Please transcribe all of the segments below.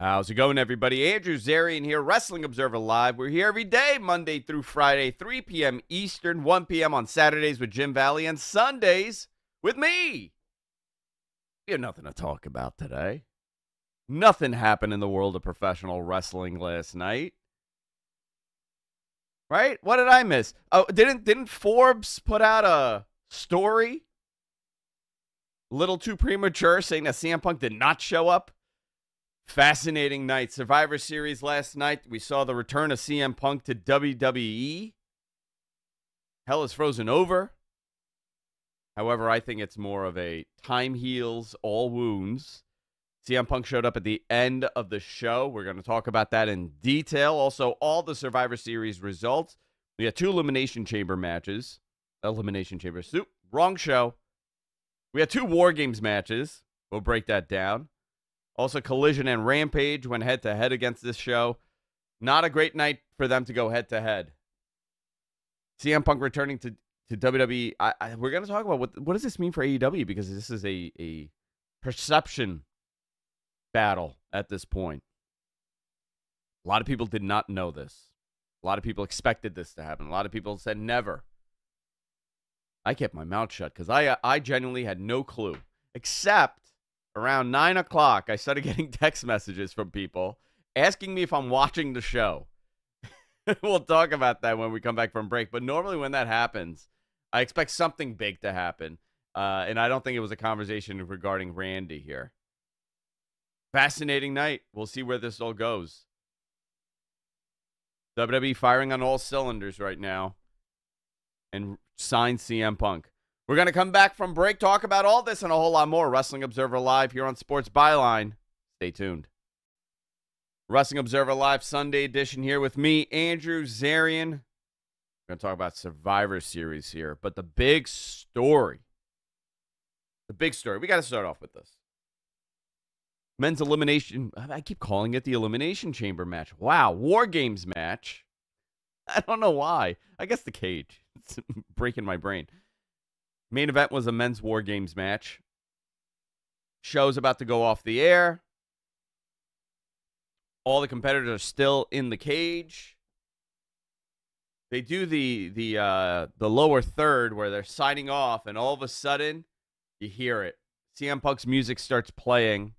How's it going, everybody? Andrew Zarian here, Wrestling Observer Live. We're here every day, Monday through Friday, 3 p.m. Eastern, 1 p.m. on Saturdays with Jim Valley, and Sundays with me. We have nothing to talk about today. Nothing happened in the world of professional wrestling last night. Right? What did I miss? Oh, didn't didn't Forbes put out a story? A little too premature, saying that CM Punk did not show up Fascinating night. Survivor Series last night. We saw the return of CM Punk to WWE. Hell is frozen over. However, I think it's more of a time heals all wounds. CM Punk showed up at the end of the show. We're going to talk about that in detail. Also, all the Survivor Series results. We had two Elimination Chamber matches. Elimination Chamber. Soup. Wrong show. We had two War Games matches. We'll break that down. Also, Collision and Rampage went head to head against this show. Not a great night for them to go head to head. CM Punk returning to, to WWE. I, I, we're going to talk about what what does this mean for AEW because this is a, a perception battle at this point. A lot of people did not know this. A lot of people expected this to happen. A lot of people said never. I kept my mouth shut because I I genuinely had no clue, except around nine o'clock, I started getting text messages from people asking me if I'm watching the show. we'll talk about that when we come back from break. But normally, when that happens, I expect something big to happen. Uh, and I don't think it was a conversation regarding Randy here. Fascinating night. We'll see where this all goes. WWE firing on all cylinders right now and sign CM Punk. We're going to come back from break, talk about all this and a whole lot more. Wrestling Observer Live here on Sports Byline. Stay tuned. Wrestling Observer Live Sunday edition here with me, Andrew Zarian. We're going to talk about Survivor Series here, but the big story, the big story, we got to start off with this. Men's elimination, I keep calling it the Elimination Chamber match. Wow, War Games match. I don't know why. I guess the cage. It's breaking my brain. Main event was a men's War Games match. Show's about to go off the air. All the competitors are still in the cage. They do the the uh, the lower third where they're signing off, and all of a sudden, you hear it. CM Punk's music starts playing.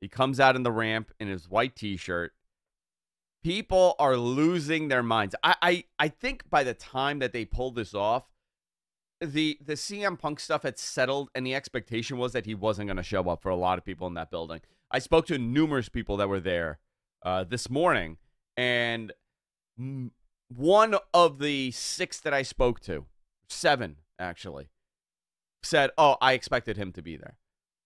He comes out in the ramp in his white T-shirt. People are losing their minds. I, I I think by the time that they pulled this off, the the CM Punk stuff had settled, and the expectation was that he wasn't going to show up for a lot of people in that building. I spoke to numerous people that were there uh, this morning, and one of the six that I spoke to, seven actually, said, "Oh, I expected him to be there."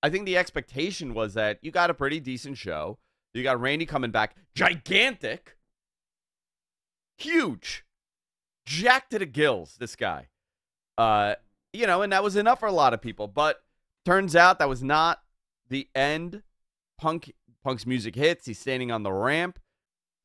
I think the expectation was that you got a pretty decent show. You got Randy coming back, gigantic, huge, jacked to the gills. This guy. Uh, you know, and that was enough for a lot of people. But turns out that was not the end. Punk Punk's music hits. He's standing on the ramp.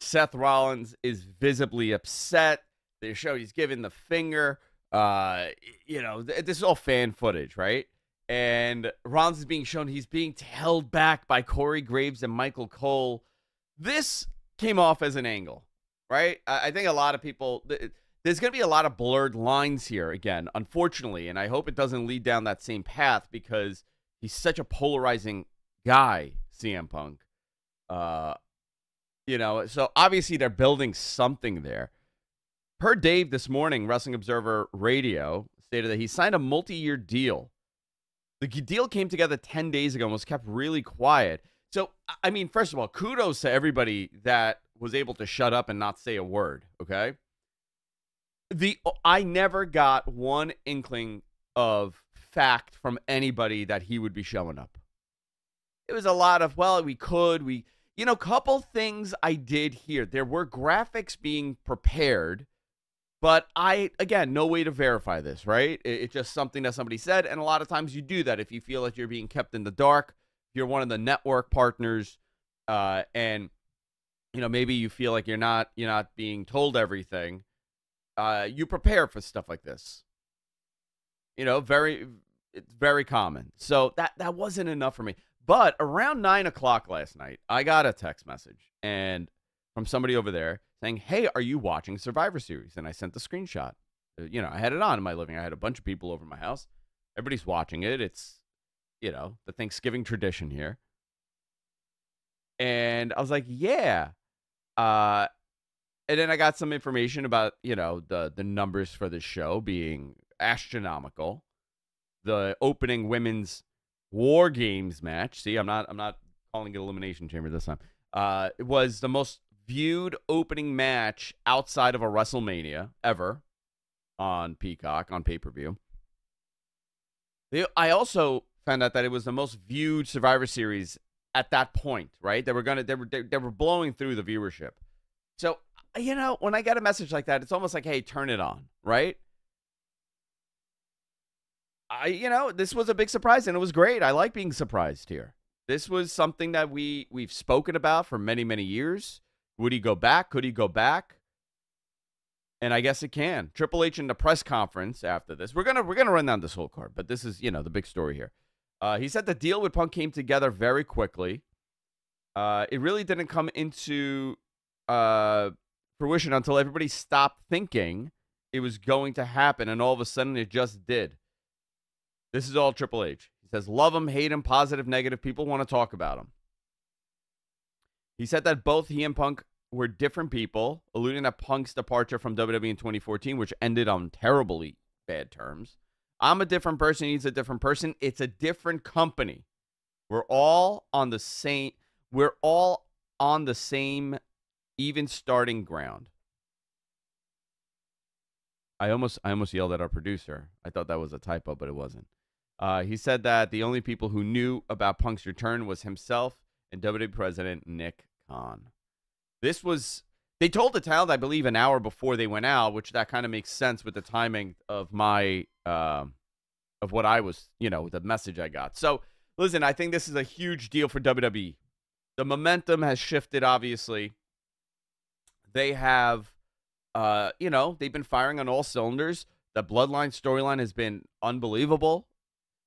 Seth Rollins is visibly upset. They show he's giving the finger. Uh, you know, th- this is all fan footage, right? And Rollins is being shown he's being held back by Corey Graves and Michael Cole. This came off as an angle, right? I think a lot of people. Th- there's going to be a lot of blurred lines here again, unfortunately, and I hope it doesn't lead down that same path because he's such a polarizing guy, CM Punk. Uh, you know, so obviously they're building something there. Per Dave this morning, Wrestling Observer Radio stated that he signed a multi-year deal. The deal came together 10 days ago and was kept really quiet. So, I mean, first of all, kudos to everybody that was able to shut up and not say a word, okay? The I never got one inkling of fact from anybody that he would be showing up. It was a lot of well, we could, we you know, couple things I did here. There were graphics being prepared, but I again, no way to verify this, right? It's just something that somebody said, and a lot of times you do that if you feel like you're being kept in the dark. You're one of the network partners, uh, and you know maybe you feel like you're not you're not being told everything uh, you prepare for stuff like this. You know, very it's very common. So that that wasn't enough for me. But around nine o'clock last night, I got a text message and from somebody over there saying, "Hey, are you watching Survivor Series?" And I sent the screenshot. Uh, You know, I had it on in my living. I had a bunch of people over my house. Everybody's watching it. It's, you know, the Thanksgiving tradition here. And I was like, "Yeah." Uh, and then I got some information about you know the the numbers for the show being astronomical. The opening women's War Games match. See, I'm not I'm not calling it Elimination Chamber this time. Uh, it was the most viewed opening match outside of a WrestleMania ever on Peacock on pay per view. I also found out that it was the most viewed Survivor Series at that point. Right? They were gonna they were they, they were blowing through the viewership. So you know when I get a message like that, it's almost like, hey, turn it on, right? I, you know, this was a big surprise and it was great. I like being surprised here. This was something that we we've spoken about for many many years. Would he go back? Could he go back? And I guess it can. Triple H in the press conference after this. We're gonna we're gonna run down this whole card, but this is you know the big story here. Uh, he said the deal with Punk came together very quickly. Uh, it really didn't come into uh, fruition until everybody stopped thinking it was going to happen, and all of a sudden it just did. This is all Triple H. He says, love him, hate him, positive, negative. People want to talk about him. He said that both he and Punk were different people, alluding to Punk's departure from WWE in 2014, which ended on terribly bad terms. I'm a different person. He's a different person. It's a different company. We're all on the same. We're all on the same, even starting ground. I almost, I almost yelled at our producer. I thought that was a typo, but it wasn't. Uh, he said that the only people who knew about Punk's return was himself and WWE President Nick Khan. This was they told the talent, I believe, an hour before they went out, which that kind of makes sense with the timing of my uh, of what I was, you know, the message I got. So listen, I think this is a huge deal for WWE. The momentum has shifted, obviously. They have, uh, you know, they've been firing on all cylinders. The Bloodline storyline has been unbelievable.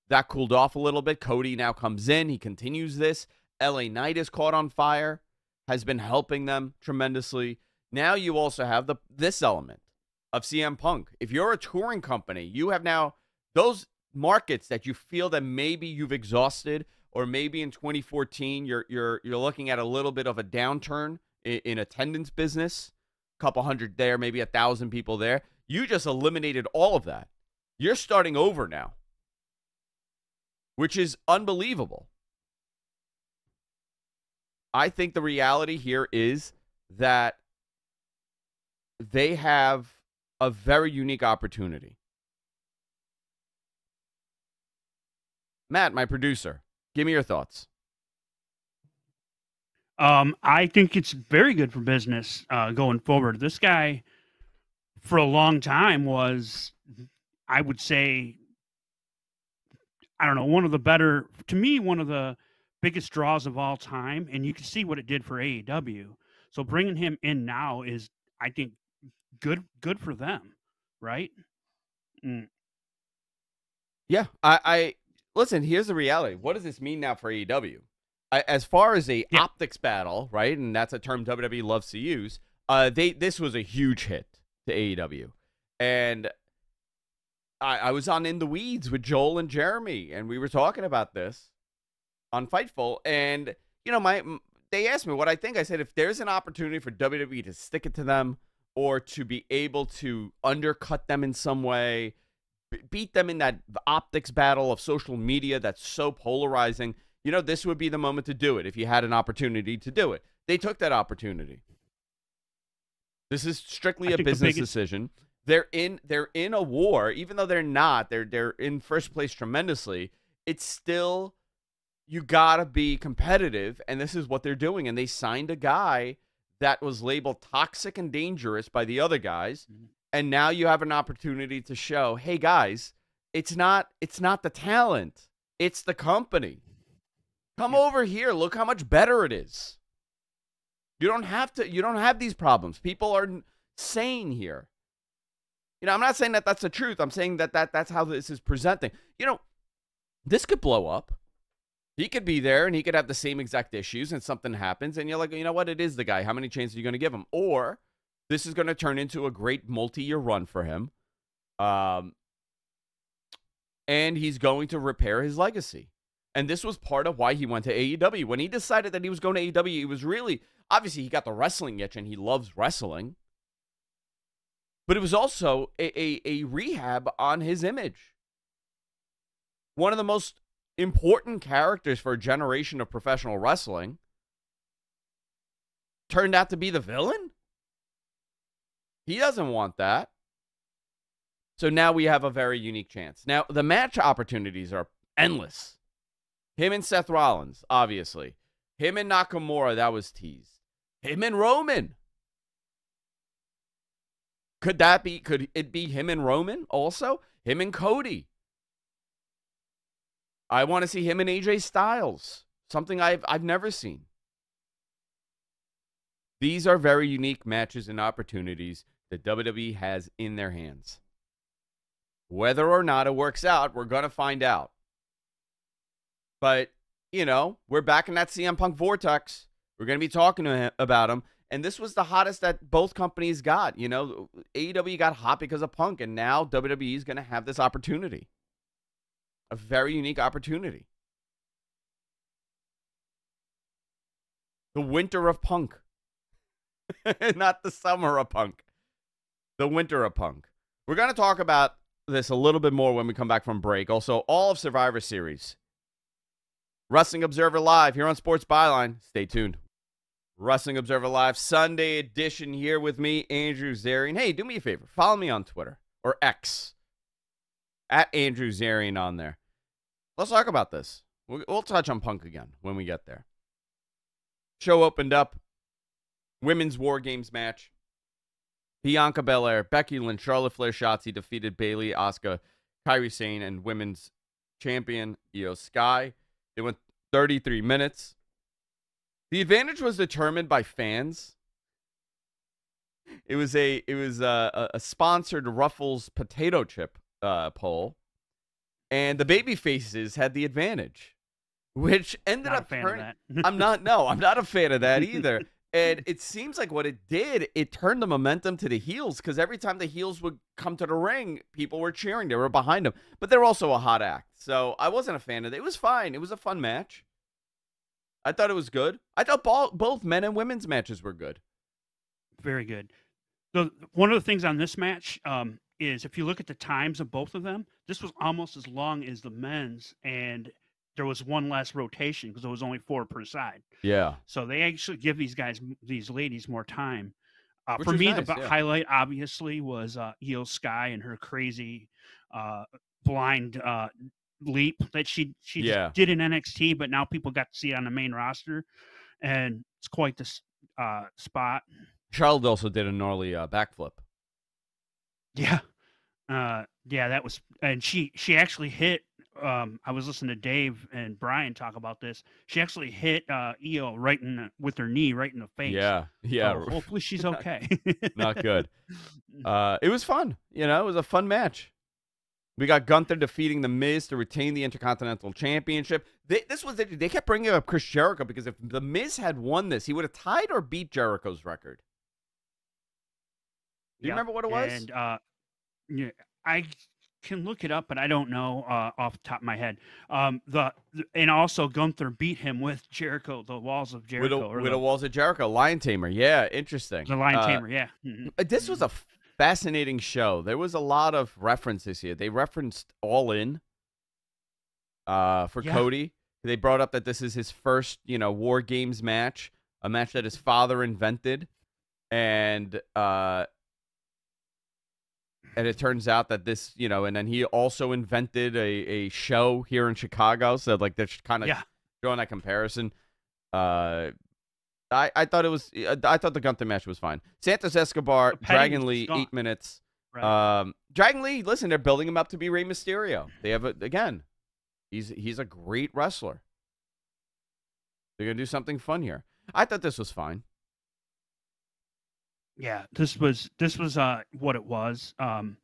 That cooled off a little bit. Cody now comes in. He continues this. LA Knight is caught on fire, has been helping them tremendously. Now you also have the this element of CM Punk. If you're a touring company, you have now those markets that you feel that maybe you've exhausted, or maybe in 2014 you're you're you're looking at a little bit of a downturn in, in attendance business, a couple hundred there, maybe a thousand people there. You just eliminated all of that. You're starting over now which is unbelievable. I think the reality here is that they have a very unique opportunity. Matt, my producer, give me your thoughts. Um, I think it's very good for business uh, going forward. This guy, for a long time, was, I would say, I don't know, one of the better, to me, one of the biggest draws of all time. And you can see what it did for AEW. So bringing him in now is, I think, good good for them, right? Mm. Yeah, I, I listen. Here's the reality. What does this mean now for AEW? As far as a Yeah. optics battle, right? And that's a term WWE loves to use. Uh, they this was a huge hit to AEW, and I, I was on in the weeds with Joel and Jeremy, and we were talking about this on Fightful, and you know, my they asked me what I think. I said if there's an opportunity for WWE to stick it to them or to be able to undercut them in some way, beat them in that optics battle of social media that's so polarizing, you know, this would be the moment to do it if you had an opportunity to do it. They took that opportunity. This is strictly I a business biggest- decision. They're in they're in a war, even though they're not. They're they're in first place tremendously. It's still you gotta be competitive, and this is what they're doing. And they signed a guy that was labeled toxic and dangerous by the other guys, Mhm. and now you have an opportunity to show, hey guys, it's not it's not the talent, it's the company. Come Yeah. over here, look how much better it is. You don't have to. You don't have these problems. People are sane here. You know, I'm not saying that that's the truth. I'm saying that, that that's how this is presenting. You know, this could blow up. He could be there and he could have the same exact issues and something happens and you're like, you know what? It is the guy. How many chances are you going to give him? Or this is going to turn into a great multi-year run for him. Um, and he's going to repair his legacy. And this was part of why he went to AEW. When he decided that he was going to AEW, he was really obviously he got the wrestling itch and he loves wrestling. But it was also a, a, a rehab on his image. One of the most important characters for a generation of professional wrestling turned out to be the villain? He doesn't want that. So now we have a very unique chance. Now, the match opportunities are endless. Him and Seth Rollins, obviously. Him and Nakamura, that was teased. Him and Roman. Could that be, could it be him and Roman also? Him and Cody. I want to see him and AJ Styles. Something I've I've never seen. These are very unique matches and opportunities that WWE has in their hands. Whether or not it works out, we're going to find out. But, you know, we're back in that CM Punk vortex. We're going to be talking to him about him. And this was the hottest that both companies got. You know, AEW got hot because of Punk, and now WWE is going to have this opportunity. A very unique opportunity. The winter of Punk. Not the summer of Punk. The winter of Punk. We're going to talk about this a little bit more when we come back from break. Also, all of Survivor Series. Wrestling Observer Live here on Sports Byline. Stay tuned. Wrestling Observer Live Sunday edition here with me, Andrew Zarian. Hey, do me a favor. Follow me on Twitter or X at Andrew Zarian on there. Let's talk about this. We'll, we'll touch on Punk again when we get there. Show opened up. Women's War Games match. Bianca Belair, Becky Lynch, Charlotte Flair, Shotzi defeated Bayley, Asuka, Kairi Sane, and women's champion Iyo Sky. They went 33 minutes. The advantage was determined by fans. It was a it was a, a sponsored Ruffles potato chip uh, poll, and the baby faces had the advantage, which ended Not a up turning. that. I'm not. No, I'm not a fan of that either. And it seems like what it did, it turned the momentum to the heels because every time the heels would come to the ring, people were cheering. They were behind them. But they're also a hot act. So I wasn't a fan of it. It was fine. It was a fun match. I thought it was good. I thought bo- both men and women's matches were good. Very good. So one of the things on this match um, is if you look at the times of both of them, this was almost as long as the men's, and there was one less rotation because there was only four per side. Yeah. So they actually give these guys, these ladies, more time. Uh, for me, nice, the yeah. highlight obviously was uh, Iyo Sky and her crazy uh, blind uh, leap that she she Yeah. did in NXT, but now people got to see it on the main roster, and it's quite the uh, spot. Charlotte also did a gnarly uh, backflip. Yeah. Uh yeah, that was and she she actually hit um I was listening to Dave and Bryan talk about this. She actually hit uh Iyo right in the, with her knee right in the face. Yeah. Yeah. So hopefully she's okay. not good. Uh, it was fun. You know, it was a fun match. We got Gunther defeating The Miz to retain the Intercontinental Championship. They, this was. They kept bringing up Chris Jericho because if The Miz had won this, he would have tied or beat Jericho's record. Do you Yeah, remember what it was? And uh yeah, I can look it up, but I don't know uh, off the top of my head. Um, the, and also Gunther beat him with Jericho, the walls of Jericho, with the, Walls of Jericho, Lion Tamer. Yeah, interesting. the Lion Uh, Tamer. Yeah, Mhm. Uh, This was a fascinating show. There was a lot of references here. They referenced All In uh, for Yeah. Cody. They brought up that this is his first, you know, War Games match, a match that his father invented, and uh, and it turns out that this, you know, and then he also invented a, a show here in Chicago. So like, they're kind of Yeah. drawing that comparison. Uh, I, I thought it was I thought the Gunther match was fine. Santos Escobar, Dragon Lee, gone. eight minutes. right. Um, Dragon Lee, listen, they're building him up to be Rey Mysterio. They have a, again, he's he's a great wrestler. They're gonna do something fun here. I thought this was fine. Yeah this was this was uh what it was um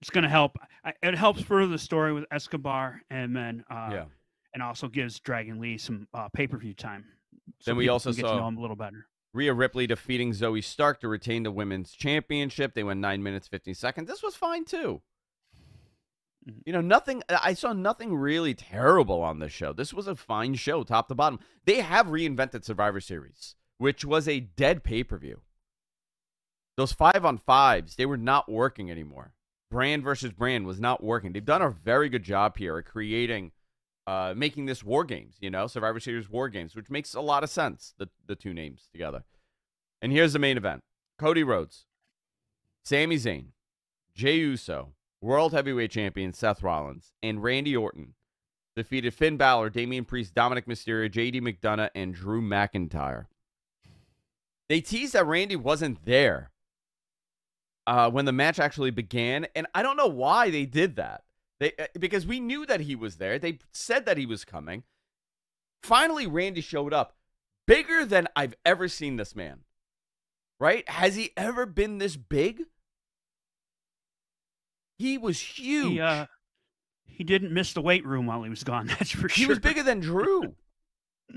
it's going to help I, it helps further the story with escobar and then uh yeah, and also gives Dragon Lee some uh, pay per view time. Then we also get saw- to know him a little better. Rhea Ripley defeating Zoey Stark to retain the women's championship. They went nine minutes fifteen seconds. This was fine too. Mhm. You know, nothing. I saw nothing really terrible on this show. This was a fine show, top to bottom. They have reinvented Survivor Series, which was a dead pay per view. Those five on fives, they were not working anymore. Brand versus brand was not working. They've done a very good job here at creating, uh, making this war games. You know, Survivor Series war games, which makes a lot of sense. The the two names together. And here's the main event: Cody Rhodes, Sami Zayn, Jey Uso, World Heavyweight Champion Seth Rollins, and Randy Orton defeated Finn Balor, Damian Priest, Dominik Mysterio, JD McDonagh, and Drew McIntyre. They teased that Randy wasn't there uh, when the match actually began, and I don't know why they did that. They uh, because we knew that he was there. They said that he was coming. Finally, Randy showed up, bigger than I've ever seen this man. Right? Has he ever been this big? He was huge. He uh, he didn't miss the weight room while he was gone. That's for he sure. He was bigger than Drew.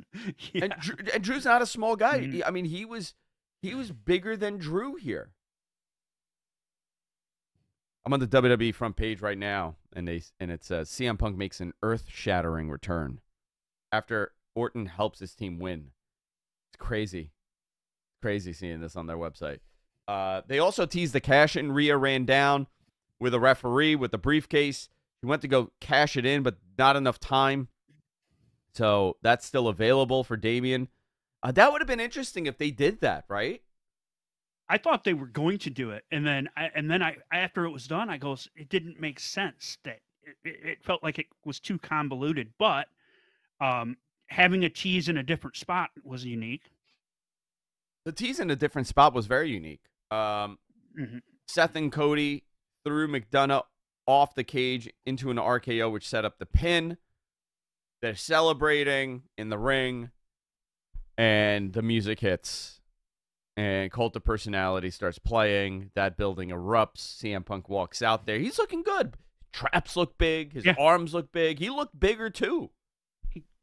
yeah. And, Drew, and Drew's not a small guy. Mhm. I mean, he was he was bigger than Drew here. I'm on the WWE front page right now, and they and it says CM Punk makes an earth-shattering return after Orton helps his team win. It's crazy, crazy seeing this on their website. Uh, they also teased the cash in. Rhea ran down with a referee with the briefcase. He went to go cash it in, but not enough time. So that's still available for Damian. Uh, that would have been interesting if they did that, right? I thought they were going to do it, and then I, and then I after it was done, I goes, it didn't make sense. That it, it felt like it was too convoluted. But um, having a tease in a different spot was unique. The tease in a different spot was very unique. Um, Mhm. Seth and Cody threw McDonagh off the cage into an RKO, which set up the pin. They're celebrating in the ring, and the music hits, and Cult of Personality starts playing. That building erupts. CM Punk walks out there. He's looking good. Traps look big. His Yeah. arms look big. He looked bigger too.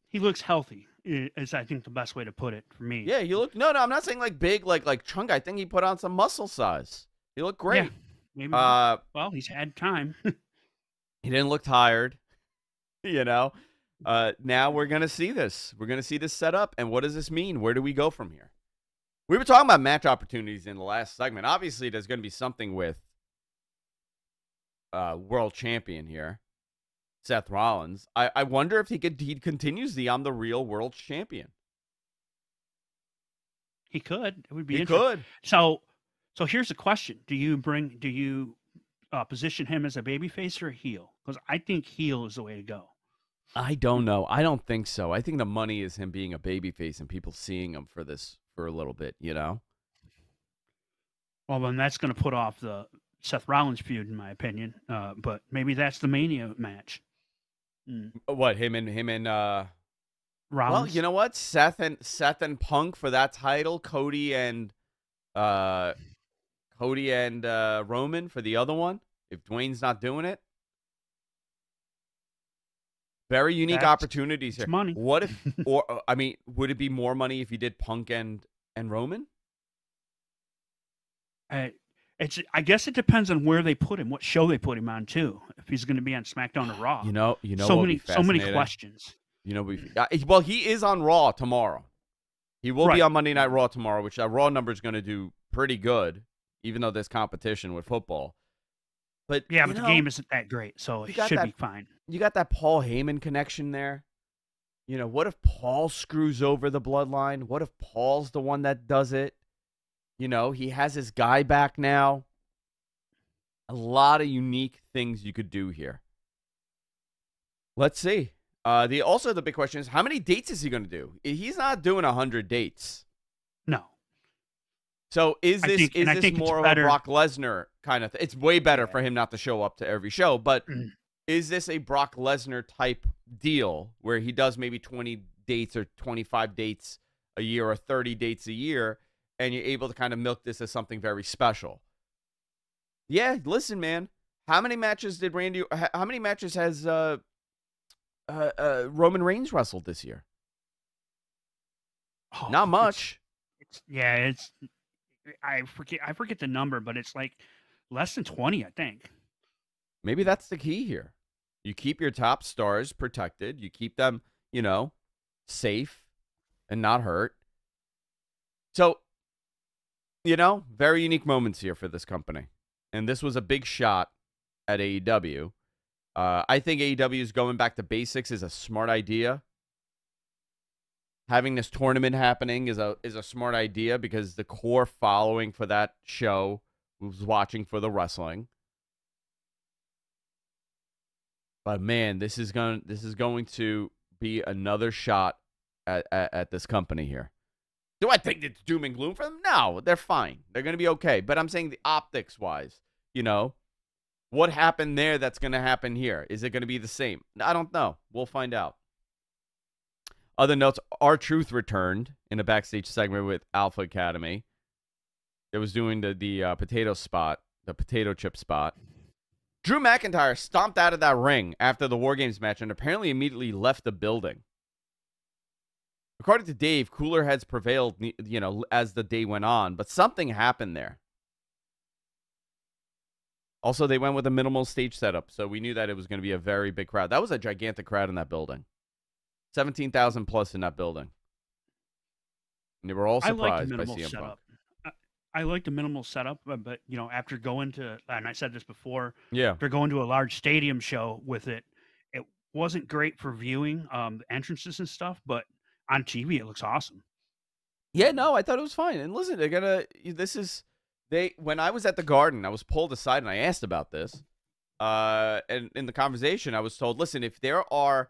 He looks healthy. Is I think the best way to put it for me. Yeah, he looked. No, no, I'm not saying like big, like like chunk. I think he put on some muscle size. He looked great. Yeah, Maybe. Uh, well, he's had time. he didn't look tired. You know. Uh, now we're gonna see this. We're gonna see this set up, and what does this mean? Where do we go from here? We were talking about match opportunities in the last segment. Obviously, there's gonna be something with uh, world champion here, Seth Rollins. I, I wonder if he could he continues the I'm the real world champion. he could. It would be He could. So, so here's the question: Do you bring? Do you uh, position him as a babyface or a heel? Because I think heel is the way to go. I don't know. I don't think so. I think the money is him being a babyface and people seeing him for this for a little bit, you know? Well, then that's going to put off the Seth Rollins feud, in my opinion. Uh, but maybe that's the Mania match. Mm. What, him and him and uh Rollins. Well, you know what? Seth and Seth and Punk for that title, Cody and uh Cody and uh Roman for the other one. If Dwayne's not doing it. Very unique That's- opportunities it's here. money. What if or uh, I mean, would it be more money if you did Punk and and Roman? Uh, it's. I guess it depends on where they put him, what show they put him on too. If he's going to be on SmackDown or Raw. You know, you know so many, so many questions. You know, we uh, well, he is on Raw tomorrow. He will be on Monday Night Raw tomorrow, which that Raw number is going to do pretty good, even though there's competition with football. But Yeah, but know, the game isn't that great, so it should that- be fine. You got that Paul Heyman connection there. You know, what if Paul screws over the bloodline? What if Paul's the one that does it? You know, he has his guy back now. A lot of unique things you could do here. Let's see. Uh, the also the big question is how many dates is he going to do? He's not doing hundred dates. No, So is this think- is this more of a Brock Lesnar kind of? Th- it's way better for him not to show up to every show, but Mm. Is this a Brock Lesnar type deal where he does maybe twenty dates or twenty five dates a year or thirty dates a year, and you're able to kind of milk this as something very special? Yeah, listen, man. How many matches did Randy? How many matches has uh, uh, uh, Roman Reigns wrestled this year? Oh, Not it's- much. It's, yeah, it's I forget I forget the number, but it's like less than twenty, I think. Maybe that's the key here. You keep your top stars protected. You keep them, you know, safe and not hurt. So, you know, very unique moments here for this company. And this was a big shot at AEW. Uh, I think AEW is going back to basics is a smart idea. Having this tournament happening is a is a smart idea because the core following for that show was watching for the wrestling. But man, this is going this is going to be another shot at, at, at this company here. Do I think it's doom and gloom for them? No, they're fine. They're going to be okay. But I'm saying the optics wise, you know, what happened there that's going to happen here? Is it going to be the same? I don't know. We'll find out. Other notes R Truth returned in a backstage segment with Alpha Academy. It was doing the, the uh, potato spot, the potato chip spot. Drew McIntyre stomped out of that ring after the War Games match and apparently immediately left the building. According to Dave, cooler heads prevailed, you know, as the day went on, but something happened there. Also, they went with a minimal stage setup, so we knew that it was going to be a very big crowd. That was a gigantic crowd in that building. 17,000 plus in that building. And they were all surprised by CM setup. I, I like the minimal setup, but, but you know, after going to and I said this before, Yeah. after going to a large stadium show with it, it wasn't great for viewing um the entrances and stuff, but on TV it looks awesome. Yeah, no, I thought it was fine. And listen, they're gonna. This is they. When I was at the Garden, I was pulled aside and I asked about this. Uh, and in the conversation, I was told, listen, if there are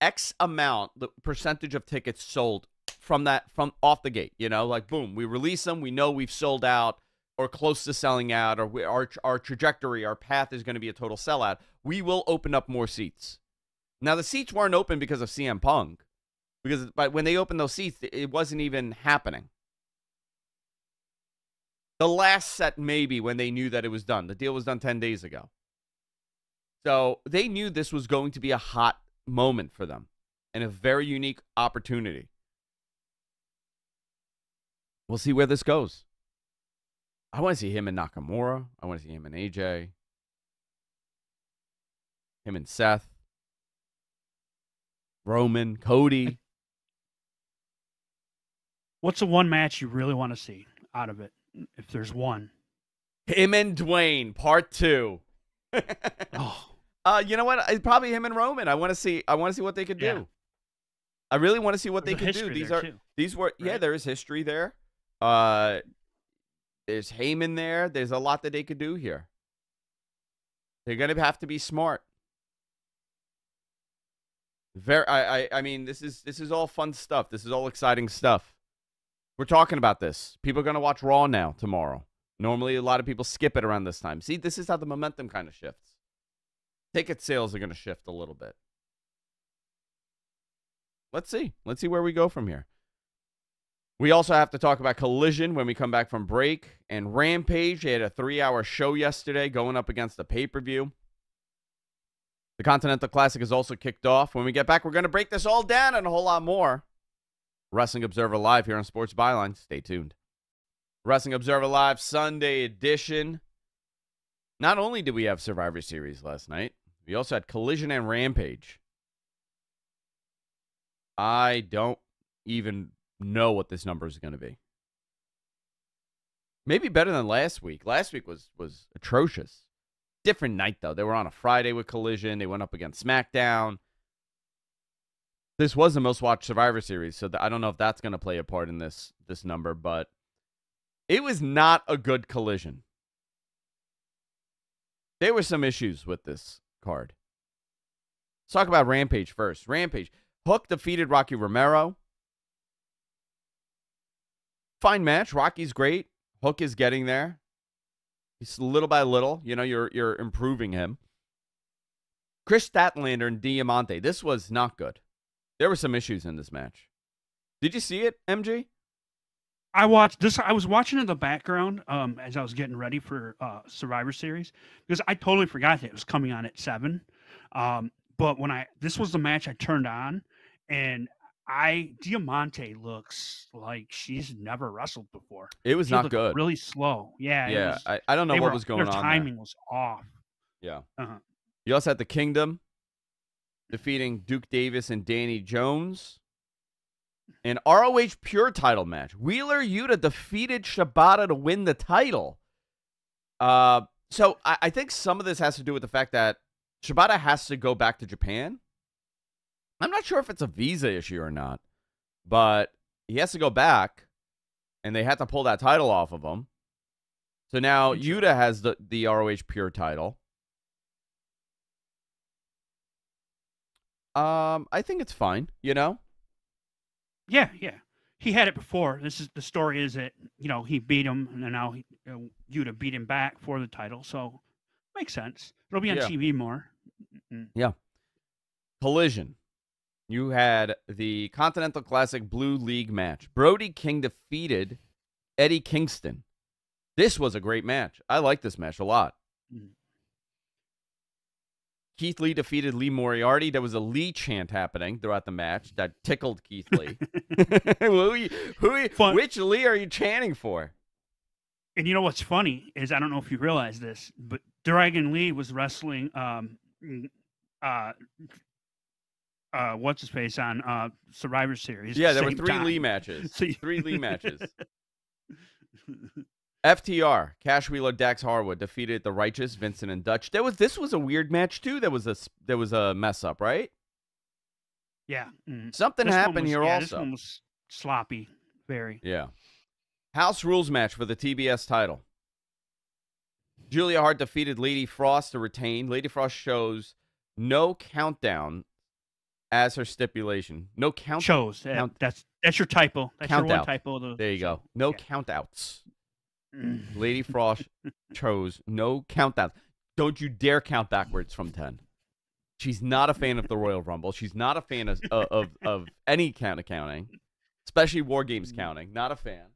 X amount, the percentage of tickets sold from that from off the gate, you know, like boom, we release them, we know we've sold out or close to selling out, or we, our our trajectory, our path is going to be a total sellout. We will open up more seats. Now the seats weren't open because of CM Punk because but when they opened those seats, it wasn't even happening. The last set, maybe, when they knew that it was done. The deal was done 10 days ago. So they knew this was going to be a hot moment for them and a very unique opportunity. We'll see where this goes. I want to see him and Nakamura. I want to see him and AJ. Him and Seth. Roman, Cody. What's the one match you really want to see out of it? If there's one. Him and Dwayne, part two. Oh, uh, you know what? It's Probably him and Roman. I want to see. I want to see what they could do. Yeah. I really want to see what there's they could do. These are too. these were yeah. There is history there. Uh, there's Heyman there. There's a lot that they could do here. They're gonna have to be smart. Very. I. I. I mean, this is this is all fun stuff. This is all exciting stuff. We're talking about this. People are gonna watch Raw now tomorrow. Normally, a lot of people skip it around this time. See, this is how the momentum kind of shifts. Ticket sales are to shift a little bit. Let's see. Let's see where we go from here. We also have to talk about Collision when we come back from break and Rampage. They had a three hour show yesterday going up against the pay per view. The Continental Classic is also kicked off. When we get back, we're going to break this all down and a whole lot more. Wrestling Observer Live here on Sports Byline. Stay tuned. Wrestling Observer Live Sunday edition. Not only did we have Survivor Series last night, we also had Collision and Rampage. I don't even know what this number is going to be. Maybe better than last week. Last week was was atrocious. Different night though. They were on a Friday with Collision. They went up against SmackDown. This was the most watched Survivor Series, so I don't know if that's going to play a part in this this number, but it was not a good collision. There were some issues with this card. Let's talk about Rampage first. Rampage. Hook defeated Rocky Romero. Fine match. Rocky's great. Hook is getting there. He's little by little. You know, you're you're improving him. Kris Statlander and Diamante. This was not good. There were some issues in this match. Did you see it, MG? I watched this. I was watching in the background um, as I was getting ready for uh, Survivor Series because I totally forgot that it was coming on at seven. Um, but when I this was the match I turned on, and I Diamante looks like she's never wrestled before. It was She not good. Really slow. Yeah. yeah, was- I, I don't know what were- was going their on. there. timing was off. Yeah. Uh-huh. You also had the Kingdom defeating Duke Davis and Danny Jones. An ROH Pure title match. Wheeler Yuta defeated Shibata to win the title. Uh, so I, I think some of this has to do with the fact that Shibata has to go back to Japan. I'm not sure if it's a visa issue or not, but he has to go back, and they had to pull that title off of him. So now. Yuta has the, the ROH Pure title. Um, I think it's fine. You know, Yeah, yeah. He had it before. This is the story is that you know he beat him, and now he, uh, Yuta beat him back for the title. So makes sense. It'll be on Yeah. TV more. Mm. Collision. You had the Continental Classic Blue League match. Brody King defeated Eddie Kingston. This was a great match. I like this match a lot. Mhm. Keith Lee defeated Lee Moriarty. There was a Lee chant happening throughout the match that tickled Keith Lee. who, you- who, which Lee are you chanting for? And you know what's funny is I don't know if you realize this, but Dragon Lee was wrestling um mm, uh uh what's his face on uh Survivor Series. Yeah, there were three time. Lee matches. Three Lee matches. FTR, Cash Wheeler, Dax Harwood defeated the Righteous, Vincent and Dutch. There was this was a weird match too. There was a there was a mess up, right? yeah. mm. Something This happened was- here yeah, This also. one was sloppy, very. Yeah. House rules match for the TBS title. Julia Hart defeated Lady Frost to retain. Lady Frost shows no countdown as her stipulation. No count. Chose. Uh, count- that's that's your typo. That's your Count one out. typo. The There you go. No Yeah. countouts. Mm. Lady Frost chose no countdown. Don't you dare count backwards from 10. She's not a fan of the Royal Rumble. She's not a fan of, of, of, of any count accounting, especially War Games Mm. counting. Not a fan.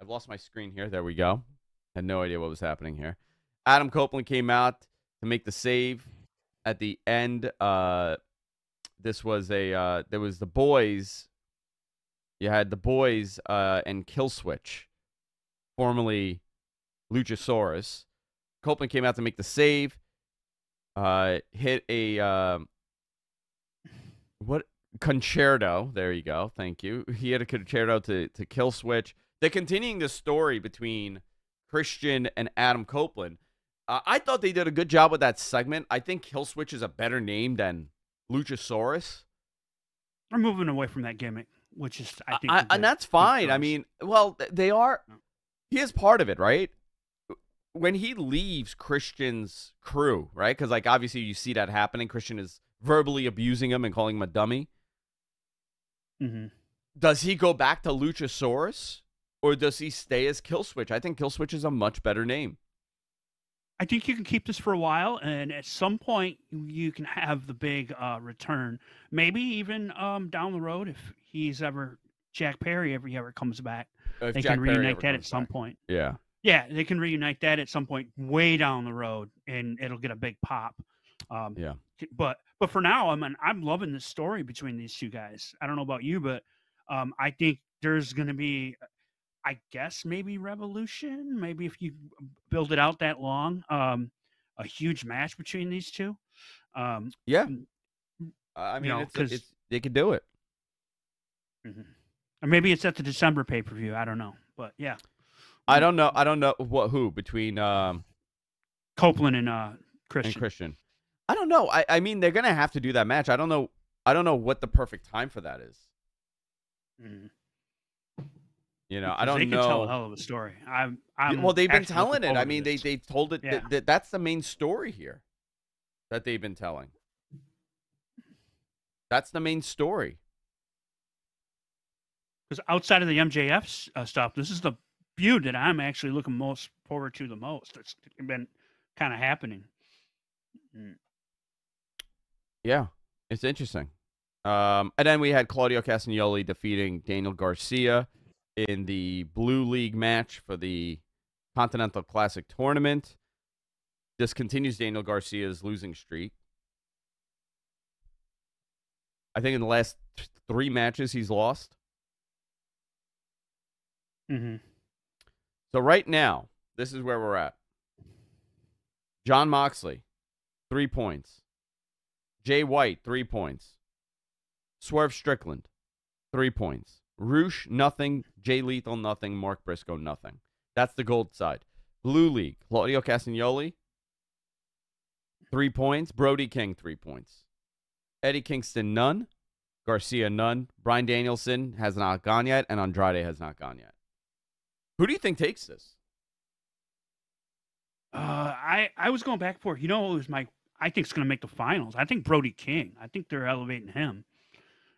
I've lost my screen here. There we go. Had no idea what was happening here. Adam Copeland came out to make the save at the end. Uh, this was a uh, there was the boys. You had the boys uh, and Killswitch, formerly Luchasaurus. Copeland came out to make the save. Uh, hit a um what Con-Chair-To? There you go. Thank you. He had a Con-Chair-To to to Killswitch. They're continuing the story between Christian and Adam Copeland. Uh, I thought they did a good job with that segment. I think Killswitch is a better name than Luchasaurus. We're moving away from that gimmick, which is I think, I, and that's fine. I mean, well, they are. He is part of it, right? When he leaves Christian's crew, right? Because like obviously you see that happening. Christian is verbally abusing him and calling him a dummy. Mhm. Does he go back to Luchasaurus, or does he stay as Killswitch? I think Killswitch is a much better name. I think you can keep this for a while, and at some point you can have the big uh, return. Maybe even um, down the road, if he's ever Jack Perry ever he ever comes back, If they Jack can reunite that at some back. point. Yeah. Yeah, they can reunite that at some point way down the road, and it'll get a big pop. Um, Yeah. But but for now, I mean, I'm loving the story between these two guys. I don't know about you, but um, I think there's going to be, I guess, maybe revolution. Maybe if you build it out that long, um, a huge match between these two. Um, Yeah. Mm. I You mean, know, it's, it's they could do it. or maybe it's at the December pay per view. I don't know, but yeah, I don't know. I don't know what who between um Copeland and uh, and Christian. Christian. I don't know. I, I mean, they're gonna have to do that match. I don't know. I don't know what the perfect time for that is. Mhm. You know, I don't they know. can tell a hell of a story. I'm, I'm well, they've been telling it. I mean, they they told it. Yeah. That, that that's the main story here. That they've been telling. That's the main story. because outside of the MJF uh, stuff, this is the feud that I'm actually looking most forward to the most. It's been kind of happening. Mm. Yeah, it's interesting. Um, and then we had Claudio Castagnoli defeating Daniel Garcia in the Blue League match for the Continental Classic tournament. this continues Daniel Garcia's losing streak. I think in the last three matches he's lost. hmm So right now, this is where we're at. Jon Moxley, three points. Jay White, three points. Swerve Strickland, three points. Rush, nothing. Jay Lethal, nothing. Mark Briscoe, nothing. That's the gold side. Blue League, Claudio Castagnoli, three points. Brody King, three points. Eddie Kingston, none. Garcia, none. Bryan Danielson has not gone yet, and Andrade has not gone yet. Who do you think takes this? Uh, I I was going back for you know it was my I think it's going to make the finals. I think Brody King. I think they're elevating him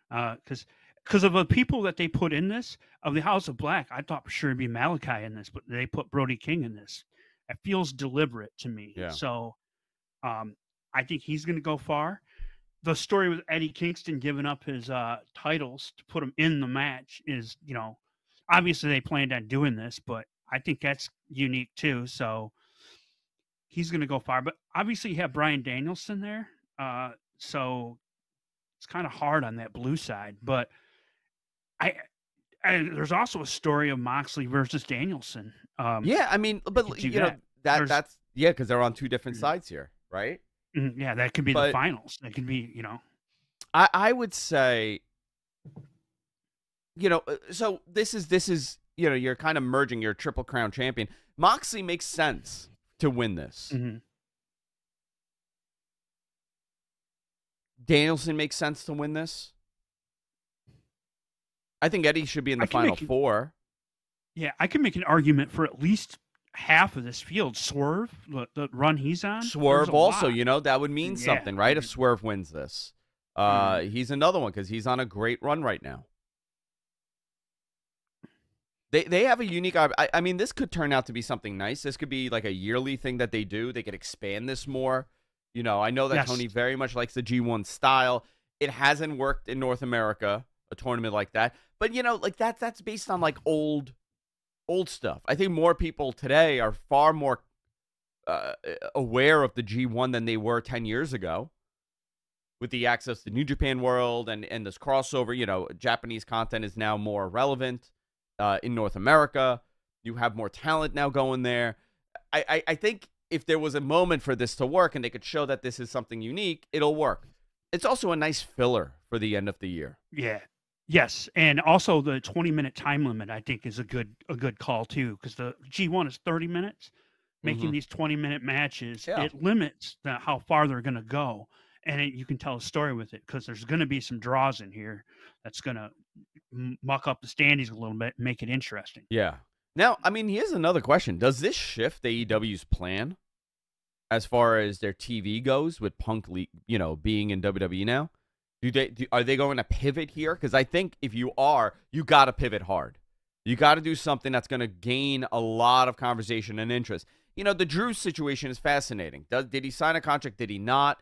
because because of the people that they put in this of the House of Black. I thought for sure it'd be Malachi in this, but they put Brody King in this. It feels deliberate to me. Yeah. So, um, I think he's going to go far. The story with Eddie Kingston giving up his uh, titles to put him in the match is, you know, obviously they planned on doing this, but I think that's unique too. So he's going to go far. But obviously you have Bryan Danielson there, uh, so it's kind of hard on that blue side. But I, I there's also a story of Moxley versus Danielson. Um, Yeah, I mean, but do you know that. that that's yeah, because they're on two different Mhm. sides here, right? mhm, yeah, that could be But- the finals. That could be, you know, I I would say, you know, uh, so this is this is you know you're kind of merging your triple crown champion. Moxley makes sense to win this. mhm. Danielson makes sense to win this. I think Eddie should be in the final make four. yeah, I can make an argument for at least half of this field. Swerve, the, the run he's on. Swerve also, lot. you know, that would mean Yeah. something, right? If. Swerve wins this, uh, Mhm. he's another one because he's on a great run right now. They they have a unique. I, I mean, this could turn out to be something nice. This could be like a yearly thing that they do. They could expand this more. You know, I know that Yes. Tony very much likes the G1 style. It hasn't worked in North America, a tournament like that. But you know, like that that's based on like old old stuff. I think more people today are far more uh, aware of the G1 than they were 10 years ago with the access to New Japan World and, and this crossover. You know, Japanese content is now more relevant uh, in North America. You have more talent now going there. I, I, I think if there was a moment for this to work and they could show that this is something unique, it'll work. It's also a nice filler for the end of the year. Yeah. Yes, and also the 20 minute time limit I think is a good a good call too because the G1 is 30 minutes. Making Mhm. these 20 minute matches, Yeah. it limits the, how far they're going to go, and it, you can tell a story with it because there's going to be some draws in here that's going to muck up the standings a little bit, and make it interesting. Yeah. Now, I mean, here's another question: Does this shift the AEW's plan as far as their TV goes with Punk, you know, being in WWE now? Do they do, are they going to pivot here? Because I think if you are, you got to pivot hard. You got to do something that's going to gain a lot of conversation and interest. You know, the Drew situation is fascinating. Does, did he sign a contract? Did he not?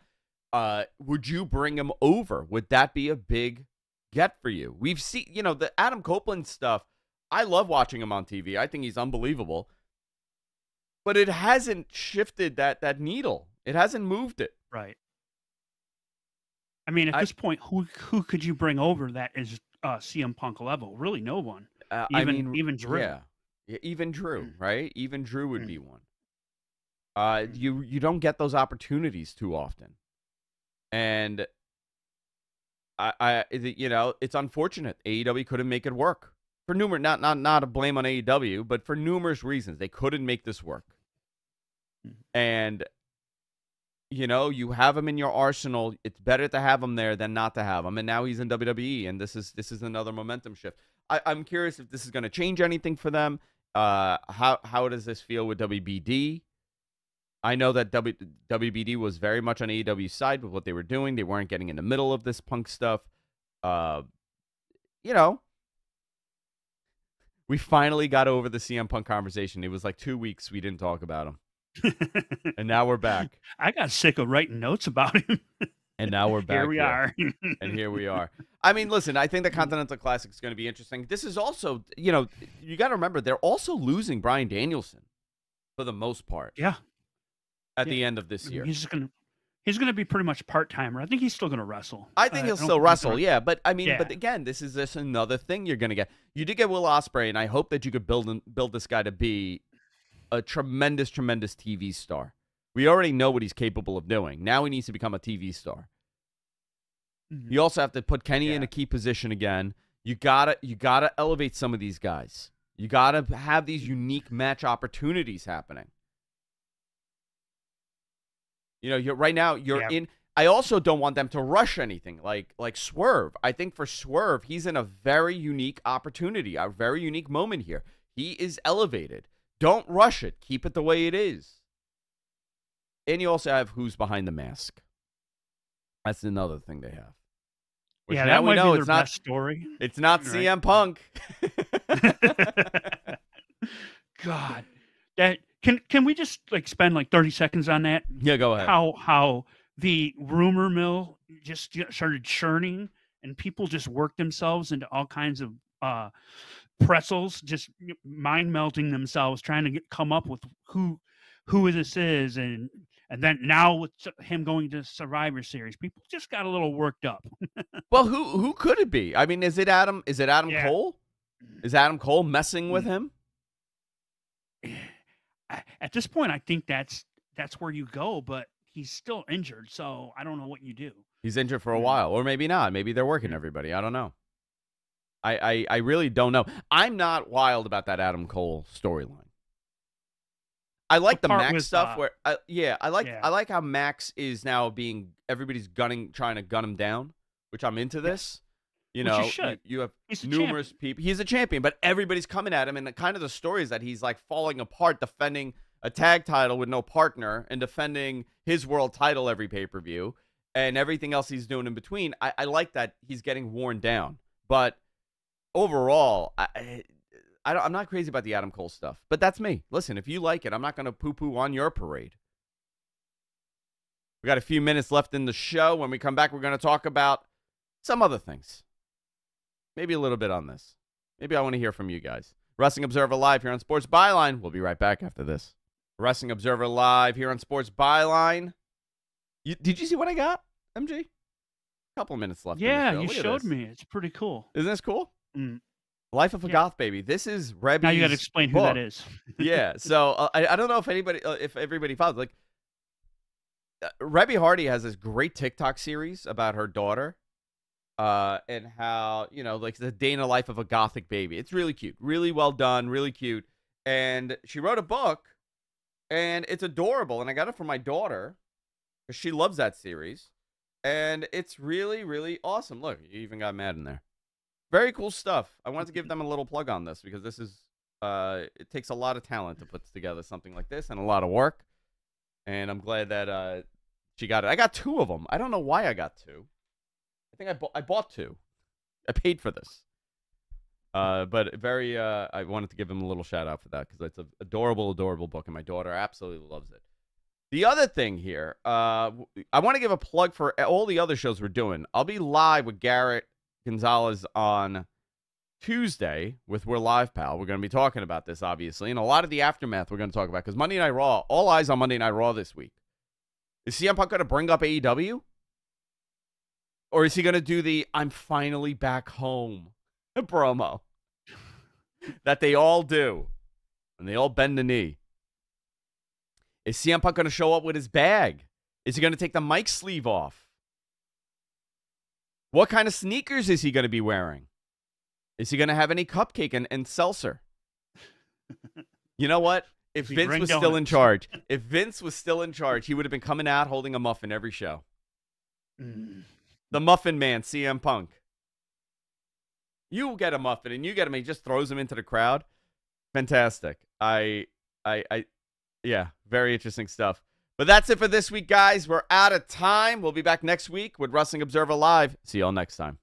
Uh, would you bring him over? Would that be a big get for you? We've seen, you know, the Adam Copeland stuff. I love watching him on TV. I think he's unbelievable. But it hasn't shifted that that needle. It hasn't moved it. Right. I mean, at I- this point, who who could you bring over that is uh, CM Punk level? Really, no one. Uh, Even I mean, even Drew. Yeah. yeah, even Drew, Mm. right? Even Drew would Mm. be one. Uh, you you don't get those opportunities too often, and I I you know it's unfortunate. AEW couldn't make it work for numerous not not not a blame on AEW, but for numerous reasons they couldn't make this work. Mhm. And you know you have him in your arsenal. It's better to have him there than not to have him. And now he's in WWE, and this is this is another momentum shift. I, I'm curious if this is going to change anything for them. Uh, how how does this feel with WBD? I know that w, WBD was very much on AEW's side with what they were doing. They weren't getting in the middle of this punk stuff. Uh, you know, we finally got over the CM Punk conversation. It was like two weeks we didn't talk about him, and now we're back. I got sick of writing notes about him. And now we're back. Here we are. and here we are. I mean, listen, I think the Continental Classic is going to be interesting. This is also, you know, you got to remember they're also losing Bryan Danielson for the most part. yeah. at Yeah. the end of this year. He's just gonna he's gonna be pretty much part timer. I think he's still gonna wrestle. I think Uh, he'll don't still wrestle, gonna- yeah. But I mean, but again, this is just another thing you're gonna get. You did get Will Ospreay, and I hope that you could build build this guy to be a tremendous, tremendous TV star. We already know what he's capable of doing. Now he needs to become a TV star. Mhm. You also have to put Kenny in a key position again. You gotta you gotta elevate some of these guys. You gotta have these unique match opportunities happening. You know, you're right now you're Yeah. in I also don't want them to rush anything like like Swerve. I think for Swerve, he's in a very unique opportunity, a very unique moment here. He is elevated. Don't rush it. Keep it the way it is. And you also have who's behind the mask. That's another thing they have. Which yeah, now that we know it's not story. it's not Right. CM Punk. God, that can can we just like spend like thirty seconds on that? yeah, go ahead. How how the rumor mill just started churning, and people just worked themselves into all kinds of uh pretzels, just mind melting themselves, trying to get, come up with who who this is, and and then now with him going to Survivor Series, people just got a little worked up. Well, who who could it be? I mean, is it Adam? Is it Adam Yeah. Cole? Mm. Is Adam Cole messing with Mm. him? At this point, I think that's that's where you go, but he's still injured, so I don't know what you do. He's injured for a mm. while, or maybe not. Maybe they're working mm. everybody. I don't know. I, I I really don't know. I'm not wild about that Adam Cole storyline. I like the part Max stuff uh, where I, yeah, I like yeah. I like how Max is now being everybody's gunning trying to gun him down, which I'm into this. You know, you should. you have numerous champion. people. He's a champion, but everybody's coming at him, and the, kind of the story is that he's like falling apart, defending a tag title with no partner, and defending his world title every pay per view, and everything else he's doing in between. I, I like that he's getting worn down, but overall, I, I, I'm not crazy about the Adam Cole stuff. But that's me. Listen, if you like it, I'm not going to poo poo on your parade. We got a few minutes left in the show. When we come back, we're going to talk about some other things maybe a little bit on this. Maybe I want to hear from you guys. Wrestling Observer Live here on Sports Byline. We'll be right back after this. Wrestling Observer Live here on Sports Byline. You, did you see what I got, MG? A couple minutes left. in the Yeah, you showed this. me. It's pretty cool. Isn't this cool? Mm. Life of a Yeah. Goth Baby. This is Reby's Now you got to explain who that is. yeah. So uh, I, I don't know if anybody, uh, if everybody follows. Like, uh, Reby Hardy has this great TikTok series about her daughter, uh, and how you know, like the day in the life of a gothic baby. It's really cute, really well done, really cute. And she wrote a book, and it's adorable. And I got it for my daughter because she loves that series, and it's really, really awesome. Look, you even got mad in there. Very cool stuff. I wanted to give them a little plug on this because this is uh, it takes a lot of talent to put together something like this and a lot of work. And I'm glad that uh, she got it. I got two of them. I don't know why I got two. I think I bought I bought two. I paid for this. Uh, but very uh, I wanted to give him a little shout out for that because it's an adorable, adorable book, and my daughter absolutely loves it. The other thing here, uh, I want to give a plug for all the other shows we're doing. I'll be live with Garrett Gonzalez on Tuesday with We're Live Pal. We're going to be talking about this, obviously, and a lot of the aftermath we're going to talk about because Monday Night Raw, all eyes on Monday Night Raw this week. Is CM Punk going to bring up AEW? Or is he going to do the I'm finally back home promo that they all do and they all bend the knee? Is CM Punk going to show up with his bag? Is he going to take the mic sleeve off? What kind of sneakers is he going to be wearing? Is he going to have any cupcake and, and seltzer? you know what? If Vince was still in charge, if Vince was still in charge, he would have been coming out holding a muffin every show. Mm. The Muffin Man, CM Punk. You get a muffin and you get him. He just throws him into the crowd. Fantastic. I, I, I, yeah, very interesting stuff. But that's it for this week, guys. We're out of time. We'll be back next week with Wrestling Observer Live. See y'all next time.